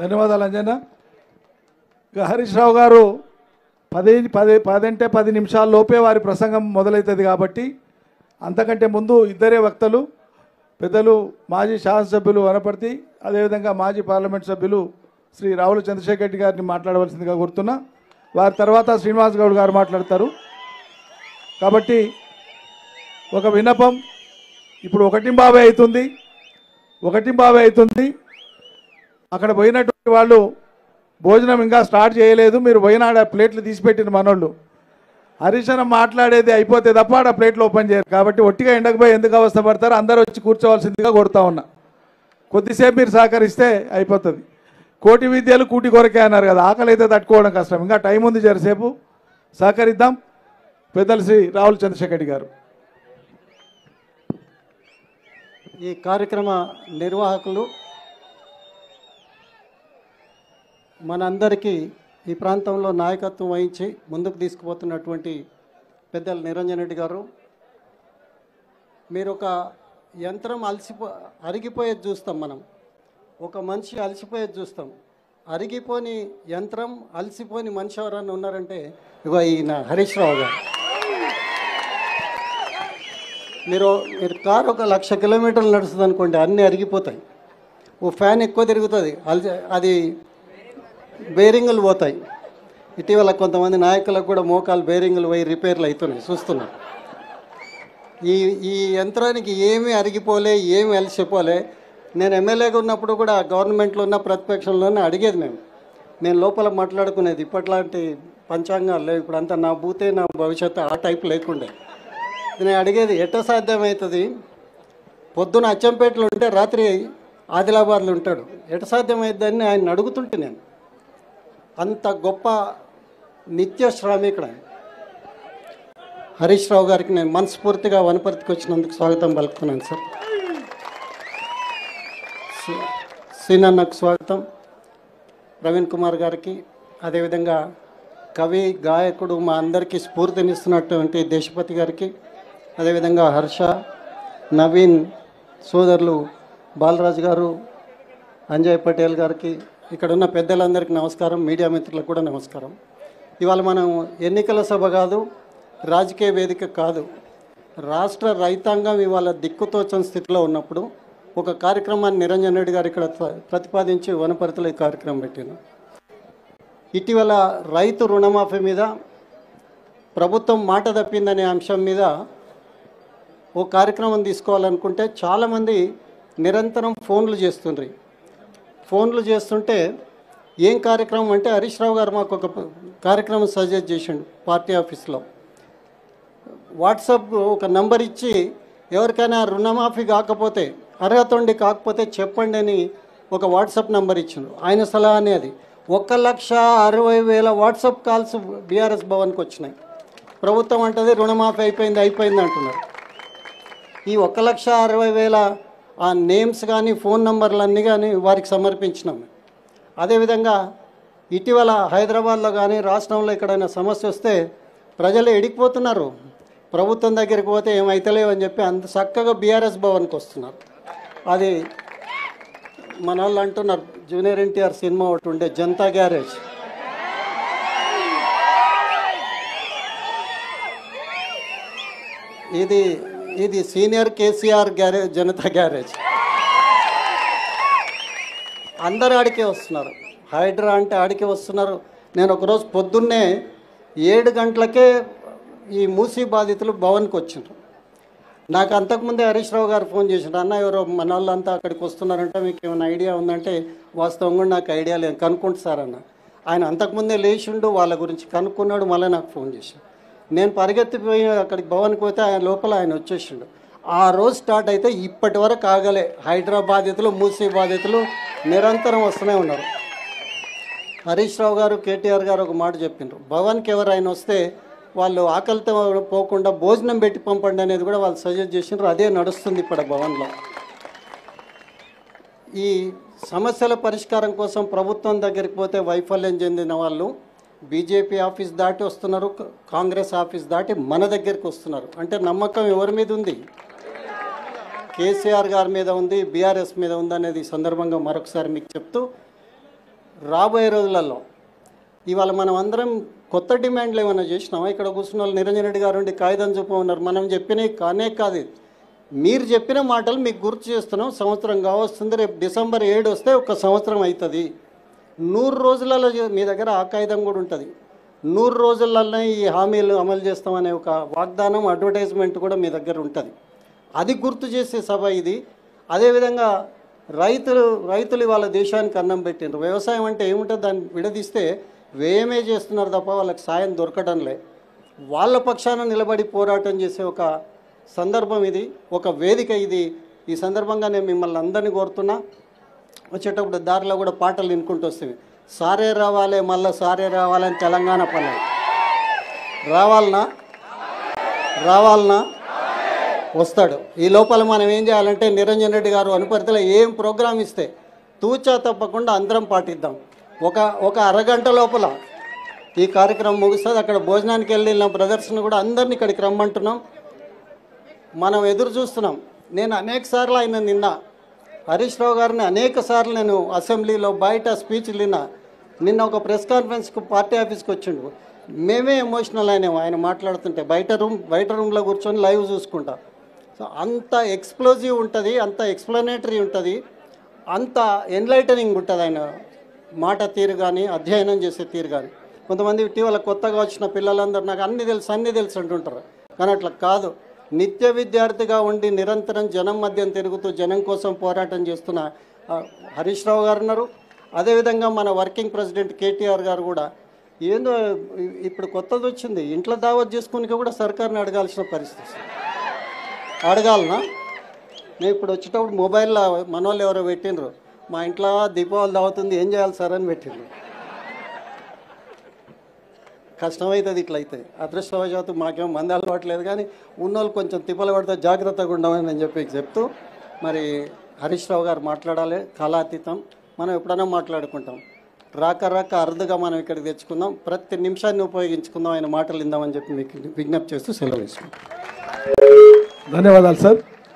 ధన్యవాదాలు అంజన్న. ఇక హరీష్ రావు గారు పది పది పదంటే పది నిమిషాల లోపే వారి ప్రసంగం మొదలవుతుంది కాబట్టి అంతకంటే ముందు ఇద్దరే వక్తలు పెద్దలు మాజీ శాసనసభ్యులు వనపర్తి అదేవిధంగా మాజీ పార్లమెంట్ సభ్యులు శ్రీ రావుల చంద్రశేఖర్ రెడ్డి గారిని మాట్లాడవలసిందిగా కోరుతున్నా. వారి తర్వాత శ్రీనివాస్ గౌడ్ గారు మాట్లాడతారు. కాబట్టి ఒక విన్నపం ఇప్పుడు ఒకటి బాబే అవుతుంది ఒకటి బాబే అవుతుంది. అక్కడ పోయినటువంటి వాళ్ళు భోజనం ఇంకా స్టార్ట్ చేయలేదు. మీరు పోయినాడు ఆ ప్లేట్లు తీసిపెట్టిన మనోళ్ళు. హరీశన మాట్లాడేది అయిపోతే తప్ప ఆడ ప్లేట్లు ఓపెన్ చేయరు. కాబట్టి ఒట్టిగా ఎండకపోయి ఎందుకు అవస్థపడతారు అందరూ వచ్చి కూర్చోవలసిందిగా కొడతా ఉన్నా. కొద్దిసేపు మీరు సహకరిస్తే అయిపోతుంది. కోటి విద్యలు కూటి కొరకే అన్నారు కదా ఆకలి అయితే తట్టుకోవడం కష్టం. ఇంకా టైం ఉంది జరసేపు. సహకరిద్దాం. పెద్దలు శ్రీ రాహుల్ చంద్రశేఖర్ గారు. ఈ కార్యక్రమ నిర్వాహకులు మనందరికీ ఈ ప్రాంతంలో నాయకత్వం వహించి ముందుకు తీసుకుపోతున్నటువంటి పెద్దల నిరంజన్ రెడ్డి గారు. మీరు ఒక యంత్రం అలసిపో అరిగిపోయేది చూస్తాం మనం. ఒక మనిషి అలసిపోయేది చూస్తాం. అరిగిపోని యంత్రం అలసిపోని మనిషి ఎవరన్నా ఉన్నారంటే ఇగో ఈయన హరీష్ రావు గారు. మీరు మీరు కారు ఒక లక్ష కిలోమీటర్లు నడుస్తుంది అనుకోండి అన్నీ అరిగిపోతాయి. ఓ ఫ్యాన్ ఎక్కువ తిరుగుతుంది. అలసి అది బేరింగులు పోతాయి. ఇటీవల కొంతమంది నాయకులకు కూడా మోకాలు బేరింగులు పోయి రిపేర్లు అవుతున్నాయి చూస్తున్నాం. ఈ ఈ యంత్రానికి ఏమీ అరిగిపోలే ఏమి అలసిపోలే. నేను ఎమ్మెల్యేగా ఉన్నప్పుడు కూడా గవర్నమెంట్లో ఉన్న ప్రతిపక్షంలోనే అడిగేది మేము. నేను లోపల మాట్లాడుకునేది ఇప్పట్లాంటి పంచాంగాలు లేవు. ఇప్పుడు అంతా నా భూతే నా భవిష్యత్తు ఆ టైప్ లేకుండే. నేను అడిగేది ఎట్ట సాధ్యమవుతుంది పొద్దున అచ్చంపేటలో ఉంటే రాత్రి ఆదిలాబాద్లో ఉంటాడు. ఎట సాధ్యమవుతుందని ఆయన అడుగుతుంటే నేను. అంత గొప్ప నిత్య శ్రామికుడు హరీష్ రావు గారికి నేను మనస్ఫూర్తిగా వనపర్తికి వచ్చినందుకు స్వాగతం పలుకుతున్నాను సార్. సి- సీనన్నకు స్వాగతం. ప్రవీణ్ కుమార్ గారికి అదేవిధంగా కవి గాయకుడు మా అందరికీ స్ఫూర్తినిస్తున్నటువంటి దేశపతి గారికి అదేవిధంగా హర్ష నవీన్ సోదరులు బాలరాజు గారు అంజయ్ పటేల్ గారికి ఇక్కడ ఉన్న పెద్దలందరికీ నమస్కారం మీడియా మిత్రులకు కూడా నమస్కారం. ఇవాళ మనం ఎన్నికల సభ కాదు రాజకీయ వేదిక కాదు రాష్ట్ర రైతాంగం ఇవాళ దిక్కుతోచని స్థితిలో ఉన్నప్పుడు ఒక కార్యక్రమాన్ని నిరంజన్ రెడ్డి గారు ఇక్కడ ప్ర- ప్రతిపాదించి వనపరితలో ఈ కార్యక్రమం పెట్టాను ఇటీవల రైతు రుణమాఫీ మీద ప్రభుత్వం మాట తప్పిందనే అంశం మీద ఓ కార్యక్రమం తీసుకోవాలనుకుంటే చాలామంది నిరంతరం ఫోన్లు చేస్తుండ్రి. ఫోన్లు చేస్తుంటే ఏం కార్యక్రమం అంటే హరీష్ రావు గారు మాకు ఒక కార్యక్రమం సజెస్ట్ చేసిండు పార్టీ ఆఫీస్లో. వాట్సాప్ ఒక నంబర్ ఇచ్చి ఎవరికైనా రుణమాఫీ కాకపోతే అర్హత ఉండి కాకపోతే చెప్పండి అని ఒక వాట్సాప్ నంబర్ ఇచ్చిండు. ఆయన సలహా అనేది ఒక లక్ష అరవై వేల వాట్సాప్ కాల్స్ బీఆర్ఎస్ భవన్కి వచ్చినాయి. ప్రభుత్వం అంటది రుణమాఫీ అయిపోయింది అయిపోయింది అంటున్నారు. ఈ ఒక లక్ష అరవై వేల ఆ నేమ్స్ కానీ ఫోన్ నెంబర్లు అన్నీ కానీ వారికి సమర్పించినాం. అదేవిధంగా ఇటీవల హైదరాబాద్లో కానీ రాష్ట్రంలో ఎక్కడైనా సమస్య వస్తే ప్రజలు ఎడికిపోతున్నారు ప్రభుత్వం దగ్గరికి పోతే ఏమైతలేవు అని చెప్పి అంత చక్కగా బీఆర్ఎస్ భవన్కి వస్తున్నారు. అది మన వాళ్ళు అంటున్నారు జూనియర్ ఎన్టీఆర్ సినిమా ఒకటి ఉండే జనతా గ్యారేజ్. ఇది ఇది senior KCR garage Janatha garage. అందరు ఆడికే వస్తున్నారు. హైడ్రా అంటే ఆడికే వస్తున్నారు. నేను ఒకరోజు పొద్దున్నే ఏడు గంటలకే ఈ మూసీ బాధితులు భవన్కి వచ్చిండ్రు. నాకు అంతకుముందే హరీష్ రావు గారు ఫోన్ చేసిండ్రు అన్న ఎవరో మన వాళ్ళంతా అక్కడికి వస్తున్నారంటే మీకు ఏమైనా ఐడియా ఉందంటే వాస్తవంగా కూడా నాకు ఐడియా లేదు కనుక్కుంటు సార్ అన్న. ఆయన అంతకుముందే లేచిండు వాళ్ళ గురించి కనుక్కున్నాడు మళ్ళీ నాకు ఫోన్ చేశాడు నేను పరిగెత్తిపోయి అక్కడికి భవన్కి పోతే ఆయన లోపల ఆయన వచ్చేసిండు. ఆ రోజు స్టార్ట్ అయితే ఇప్పటి వరకు ఆగలే. హైడ్రా బాధితులు మూసీ బాధితులు నిరంతరం వస్తూనే ఉన్నారు. హరీష్ రావు గారు కేటీఆర్ గారు ఒక మాట చెప్పిండ్రు. భవన్కి ఎవరైనా వస్తే వాళ్ళు ఆకలితో పోకుండా భోజనం పెట్టి పంపండి అనేది కూడా వాళ్ళు సజెస్ట్ చేసిండ్రు. అదే నడుస్తుంది ఇప్పుడు భవన్లో. ఈ సమస్యల పరిష్కారం కోసం ప్రభుత్వం దగ్గరికి పోతే వైఫల్యం చెందిన వాళ్ళు బీజేపీ ఆఫీస్ దాటి వస్తున్నారు కాంగ్రెస్ ఆఫీస్ దాటి మన దగ్గరికి వస్తున్నారు. అంటే నమ్మకం ఎవరి మీద ఉంది? కేసీఆర్ గారి మీద ఉంది బీఆర్ఎస్ మీద ఉంది అనేది సందర్భంగా మరొకసారి మీకు చెప్తూ రాబోయే రోజులలో ఇవాళ మనం అందరం కొత్త డిమాండ్లు ఏమైనా చేసినామా? ఇక్కడ కూర్చున్న వాళ్ళు నిరంజన్ రెడ్డి గారు ఉండి కాగితం చూపమన్నారు మనం చెప్పినవి కానే కాదు మీరు చెప్పిన మాటలు మీకు గుర్తు చేస్తున్నాం. సంవత్సరం కావస్తుంది రేపు డిసెంబర్ ఏడు వస్తే ఒక సంవత్సరం అవుతుంది. నూరు రోజులలో మీ దగ్గర ఆకాయుధం కూడా ఉంటుంది. నూరు రోజులలోనే ఈ హామీలు అమలు చేస్తామనే ఒక వాగ్దానం అడ్వర్టైజ్మెంట్ కూడా మీ దగ్గర ఉంటుంది. అది గుర్తు చేసే సభ ఇది. అదేవిధంగా రైతులు రైతులు ఇవాళ దేశానికి అన్నం పెట్టిండ్రు. వ్యవసాయం అంటే ఏముంటుంది? దాన్ని విడదీస్తే వ్యయమే చేస్తున్నారు తప్ప వాళ్ళకి సాయం దొరకడం లే. వాళ్ళ పక్షాన నిలబడి పోరాటం చేసే ఒక సందర్భం ఇది. ఒక వేదిక ఇది. ఈ సందర్భంగా నేను మిమ్మల్ని అందరినీ కోరుతున్నా. వచ్చేటప్పుడు దారిలో కూడా పాటలు వినుకుంటూ వస్తుంది సారే రావాలే మళ్ళీ సారే రావాలని తెలంగాణ పల్లె. రావాలనా? రావాలనా? వస్తాడు. ఈ లోపల మనం ఏం చేయాలంటే నిరంజన్ రెడ్డి గారు అనుపరితలో ఏం ప్రోగ్రామ్ ఇస్తే తూచా తప్పకుండా అందరం పాటిద్దాం. ఒక ఒక అరగంట లోపల ఈ కార్యక్రమం ముగుస్తుంది. అక్కడ భోజనానికి వెళ్ళిన ప్రదర్శన కూడా అందరిని ఇక్కడికి రమ్మంటున్నాం. మనం ఎదురు చూస్తున్నాం. నేను అనేకసార్లు ఆయన నిన్న హరీష్ రావు గారిని అనేక సార్లు నేను అసెంబ్లీలో బయట స్పీచ్లు విన్నా నిన్న ఒక ప్రెస్ కాన్ఫరెన్స్కి పార్టీ ఆఫీస్కి వచ్చిండు. మేమే ఎమోషనల్ అయినాము ఆయన మాట్లాడుతుంటే. బయట రూమ్ బయట రూమ్లో కూర్చొని లైవ్ చూసుకుంటా. సో అంత ఎక్స్ప్లోజివ్ ఉంటుంది అంత ఎక్స్ప్లనేటరీ ఉంటుంది అంత ఎన్లైటనింగ్ ఉంటుంది ఆయన. మాట తీరు కానీ అధ్యయనం చేసే తీరు కానీ కొంతమంది ఇటీవల కొత్తగా వచ్చిన పిల్లలందరూ నాకు అన్ని తెలుసు అన్ని తెలుసు అంటుంటారు. కానీ అట్లా కాదు. నిత్య విద్యార్థిగా ఉండి నిరంతరం జనం మధ్యం తిరుగుతూ జనం కోసం పోరాటం చేస్తున్న హరీష్ రావు గారు ఉన్నారు. అదేవిధంగా మన వర్కింగ్ ప్రెసిడెంట్ కేటీఆర్ గారు కూడా ఏందో ఇప్పుడు కొత్తది వచ్చింది. ఇంట్లో దావత్ చేసుకుని కూడా సర్కార్ని అడగాల్సిన పరిస్థితి. అడగాలనా? నేను ఇప్పుడు వచ్చేటప్పుడు మొబైల్లో మన వాళ్ళు ఎవరో పెట్టిండ్రు. మా ఇంట్లో దీపావళి దావుతుంది ఏం చేయాలి సార్ అని పెట్టిండ్రు. కష్టమవుతుంది ఇట్లా అయితే అదృష్టవశాత్తు మాకేం మంది అలవాటు లేదు కానీ ఉన్నోళ్ళు కొంచెం తిప్పలు పడితే జాగ్రత్తగా ఉండమని నేను చెప్పి చెప్తూ మరి హరీష్ రావు గారు మాట్లాడాలి. కళాతీతం మనం ఎప్పుడైనా మాట్లాడుకుంటాం. రాక రాక అరుదుగా మనం ఇక్కడికి తెచ్చుకుందాం. ప్రతి నిమిషాన్ని ఉపయోగించుకుందాం ఆయన మాటలు ఇందామని చెప్పి మీకు విజ్ఞప్తి చేస్తూ సెలవు ధన్యవాదాలు సార్.